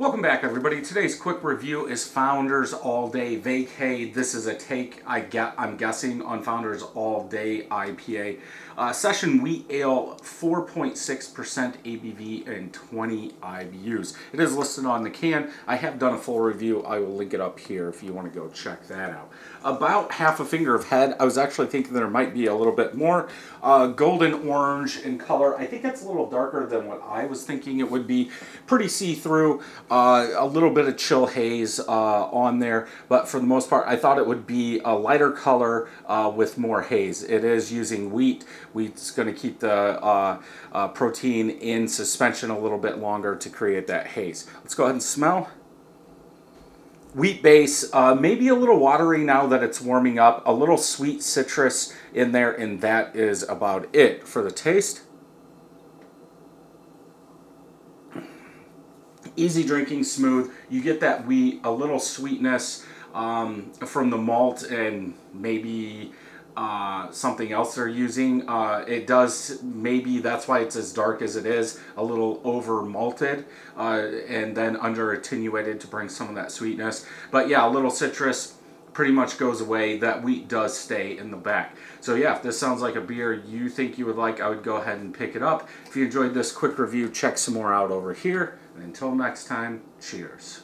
Welcome back, everybody. Today's quick review is Founders All Day Vacay. This is a take, I get, I'm guessing, on Founders All Day IPA. Uh, session Wheat Ale, 4.6% ABV and 20 IBUs. It is listed on the can. I have done a full review. I will link it up here if you want to go check that out. About half a finger of head. I was actually thinking there might be a little bit more. Uh, golden orange in color. I think that's a little darker than what I was thinking it would be. Pretty see-through. Uh, a little bit of chill haze uh, on there, but for the most part, I thought it would be a lighter color uh, with more haze. It is using wheat. Wheat's going to keep the uh, uh, protein in suspension a little bit longer to create that haze. Let's go ahead and smell wheat base, uh, maybe a little watery now that it's warming up, a little sweet citrus in there, and that is about it for the taste. Easy drinking, smooth. You get that wheat, a little sweetness um, from the malt and maybe uh, something else they're using. Uh, it does, maybe that's why it's as dark as it is, a little over malted uh, and then under attenuated to bring some of that sweetness. But yeah, a little citrus pretty much goes away. That wheat does stay in the back. So yeah, if this sounds like a beer you think you would like, I would go ahead and pick it up. If you enjoyed this quick review, check some more out over here. And until next time, cheers.